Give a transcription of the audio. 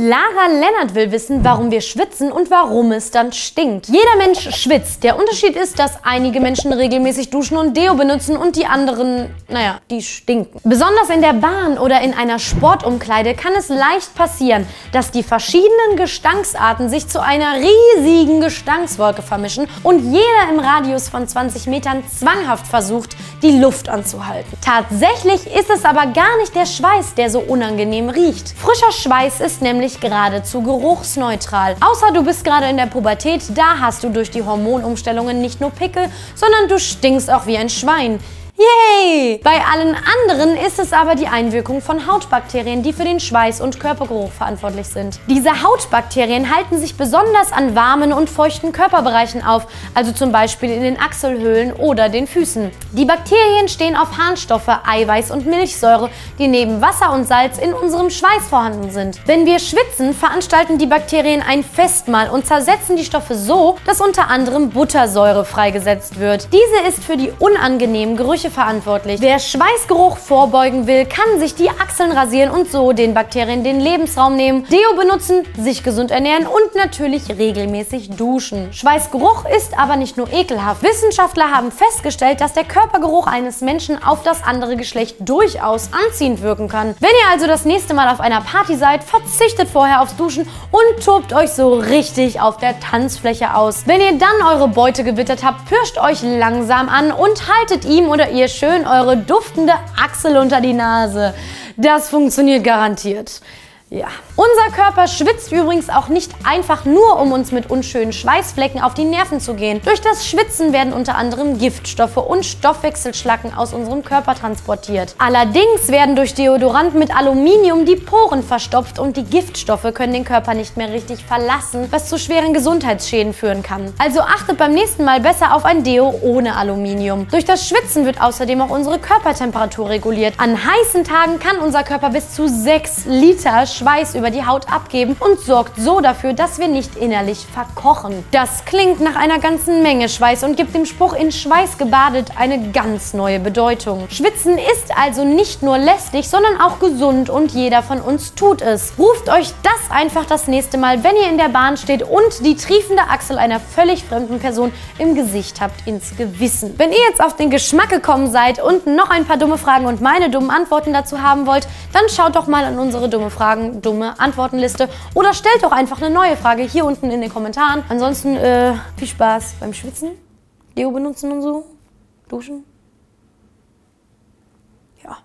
Lara Lennart will wissen, warum wir schwitzen und warum es dann stinkt. Jeder Mensch schwitzt. Der Unterschied ist, dass einige Menschen regelmäßig duschen und Deo benutzen und die anderen, naja, die stinken. Besonders in der Bahn oder in einer Sportumkleide kann es leicht passieren, dass die verschiedenen Gestanksarten sich zu einer riesigen Gestankswolke vermischen und jeder im Radius von 20 Metern zwanghaft versucht, die Luft anzuhalten. Tatsächlich ist es aber gar nicht der Schweiß, der so unangenehm riecht. Frischer Schweiß ist nämlich geradezu geruchsneutral. Außer du bist gerade in der Pubertät, da hast du durch die Hormonumstellungen nicht nur Pickel, sondern du stinkst auch wie ein Schwein. Yay! Bei allen anderen ist es aber die Einwirkung von Hautbakterien, die für den Schweiß und Körpergeruch verantwortlich sind. Diese Hautbakterien halten sich besonders an warmen und feuchten Körperbereichen auf, also zum Beispiel in den Achselhöhlen oder den Füßen. Die Bakterien stehen auf Harnstoffe, Eiweiß und Milchsäure, die neben Wasser und Salz in unserem Schweiß vorhanden sind. Wenn wir schwitzen, veranstalten die Bakterien ein Festmahl und zersetzen die Stoffe so, dass unter anderem Buttersäure freigesetzt wird. Diese ist für die unangenehmen Gerüche verantwortlich. Wer Schweißgeruch vorbeugen will, kann sich die Achseln rasieren und so den Bakterien den Lebensraum nehmen, Deo benutzen, sich gesund ernähren und natürlich regelmäßig duschen. Schweißgeruch ist aber nicht nur ekelhaft. Wissenschaftler haben festgestellt, dass der Körpergeruch eines Menschen auf das andere Geschlecht durchaus anziehend wirken kann. Wenn ihr also das nächste Mal auf einer Party seid, verzichtet vorher aufs Duschen und tobt euch so richtig auf der Tanzfläche aus. Wenn ihr dann eure Beute gewittert habt, pirscht euch langsam an und haltet ihm oder ihr ihr schön eure duftende Achsel unter die Nase. Das funktioniert garantiert. Ja. Unser Körper schwitzt übrigens auch nicht einfach nur, um uns mit unschönen Schweißflecken auf die Nerven zu gehen. Durch das Schwitzen werden unter anderem Giftstoffe und Stoffwechselschlacken aus unserem Körper transportiert. Allerdings werden durch Deodorant mit Aluminium die Poren verstopft und die Giftstoffe können den Körper nicht mehr richtig verlassen, was zu schweren Gesundheitsschäden führen kann. Also achtet beim nächsten Mal besser auf ein Deo ohne Aluminium. Durch das Schwitzen wird außerdem auch unsere Körpertemperatur reguliert. An heißen Tagen kann unser Körper bis zu 6 Liter Schweiß über die Haut abgeben und sorgt so dafür, dass wir nicht innerlich verkochen. Das klingt nach einer ganzen Menge Schweiß und gibt dem Spruch in Schweiß gebadet eine ganz neue Bedeutung. Schwitzen ist also nicht nur lästig, sondern auch gesund und jeder von uns tut es. Ruft euch das einfach das nächste Mal, wenn ihr in der Bahn steht und die triefende Achsel einer völlig fremden Person im Gesicht habt, ins Gewissen. Wenn ihr jetzt auf den Geschmack gekommen seid und noch ein paar dumme Fragen und meine dummen Antworten dazu haben wollt, dann schaut doch mal an unsere dumme Fragen dumme Antwortenliste oder stellt doch einfach eine neue Frage hier unten in den Kommentaren. Ansonsten äh, viel Spaß beim Schwitzen, Leo benutzen und so, duschen. Ja.